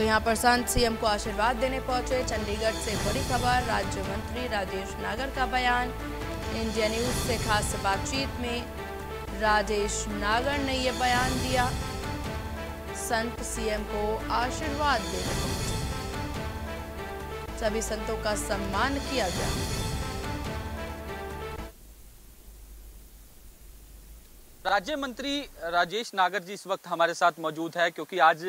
तो यहाँ पर संत सीएम को आशीर्वाद देने पहुँचे। चंडीगढ़ से बड़ी खबर, राज्य मंत्री राजेश नागर का बयान। इंडिया न्यूज़ से खास बातचीत में राजेश नागर ने यह बयान दिया। संत सीएम को आशीर्वाद देने पहुँचे। सभी संतों का सम्मान किया गया। राज्य मंत्री राजेश नागर जी इस वक्त हमारे साथ मौजूद है, क्योंकि आज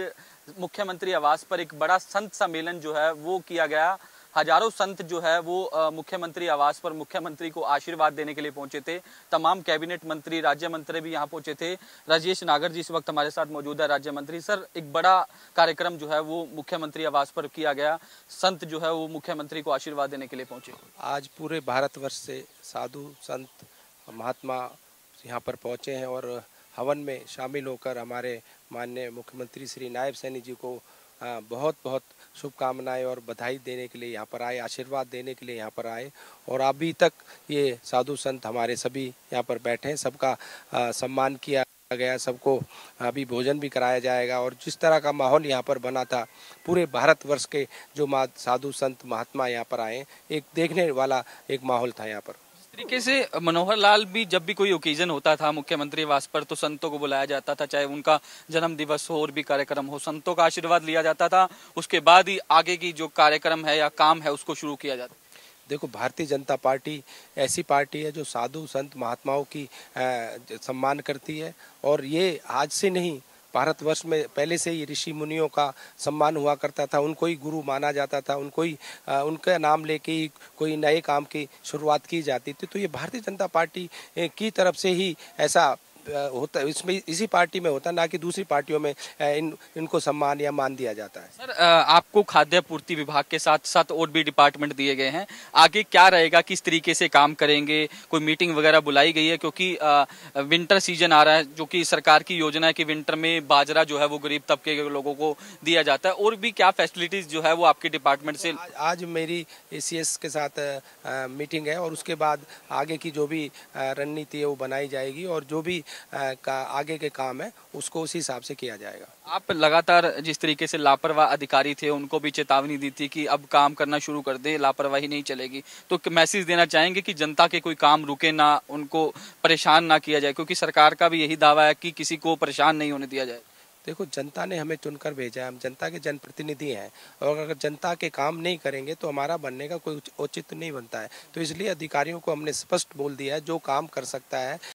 मुख्यमंत्री आवास पर एक बड़ा संत सम्मेलन जो है, वो किया गया। हज़ारों संत जो है, वो मुख्यमंत्री आवास पर मुख्यमंत्री को आशीर्वाद देने के लिए पहुँचे थे। तमाम कैबिनेट मंत्री, राज्य मंत्री भी यहाँ पहुँचे थे। राजेश नागर जी इस वक्त हमारे साथ मौजूद है, राज्य मंत्री। सर, एक बड़ा कार्यक्रम जो है, वो मुख्यमंत्री आवास पर किया गया। संत जो है, वो मुख्यमंत्री को आशीर्वाद देने के लिए पहुँचे। आज पूरे भारतवर्ष से साधु संत, महात्मा यहाँ पर पहुँचे हैं और हवन में शामिल होकर हमारे माननीय मुख्यमंत्री श्री नायब सैनी जी को बहुत बहुत शुभकामनाएँ और बधाई देने के लिए यहाँ पर आए, आशीर्वाद देने के लिए यहाँ पर आए और अभी तक ये साधु संत हमारे सभी यहाँ पर बैठे हैं, सबका सम्मान किया गया, सबको अभी भोजन भी कराया जाएगा और जिस तरह का माहौल यहाँ पर बना था, पूरे भारतवर्ष के जो साधु संत महात्मा यहाँ पर आए एक देखने वाला एक माहौल था यहाँ पर। तरीके से मनोहर लाल भी जब भी कोई ओकेजन होता था, मुख्यमंत्री आवास पर तो संतों को बुलाया जाता था, चाहे उनका जन्म दिवस हो और भी कार्यक्रम हो, संतों का आशीर्वाद लिया जाता था, उसके बाद ही आगे की जो कार्यक्रम है या काम है, उसको शुरू किया जाता देखो, भारतीय जनता पार्टी ऐसी पार्टी है जो साधु संत महात्माओं की सम्मान करती है, और ये आज से नहीं भारतवर्ष में पहले से ही ऋषि मुनियों का सम्मान हुआ करता था, उनको ही गुरु माना जाता था, उनको ही उनका नाम लेके ही कोई नए काम की शुरुआत की जाती थी। तो ये भारतीय जनता पार्टी की तरफ़ से ही ऐसा होता है। इसमें इसी पार्टी में होता है ना कि दूसरी पार्टियों में इन इनको सम्मान या मान दिया जाता है। सर आपको खाद्य पूर्ति विभाग के साथ साथ और भी डिपार्टमेंट दिए गए हैं। आगे क्या रहेगा? किस तरीके से काम करेंगे? कोई मीटिंग वगैरह बुलाई गई है? क्योंकि विंटर सीज़न आ रहा है जो कि सरकार की योजना है कि विंटर में बाजरा जो है वो गरीब तबके के लोगों को दिया जाता है। और भी क्या फैसिलिटीज़ जो है वो आपके डिपार्टमेंट से आज, आज मेरी एसीएस के साथ आ, मीटिंग है और उसके बाद आगे की जो भी रणनीति है वो बनाई जाएगी। और जो भी का आगे के काम है उसको उसी हिसाब से किया जाएगा। आप लगातार जिस तरीके से लापरवाह अधिकारी थे उनको भी चेतावनी दी थी कि अब काम करना शुरू कर दे लापरवाही नहीं चलेगी। तो मैसेज देना चाहेंगे कि जनता के कोई काम रुके ना उनको परेशान ना किया जाए क्योंकि सरकार का भी यही दावा है कि किसी को परेशान नहीं होने दिया जाए। देखो जनता ने हमें चुनकर भेजा है हम जनता के जनप्रतिनिधि हैं और अगर जनता के काम नहीं करेंगे तो हमारा बनने का कोई औचित्य नहीं बनता है। तो इसलिए अधिकारियों को हमने स्पष्ट बोल दिया है जो काम कर सकता है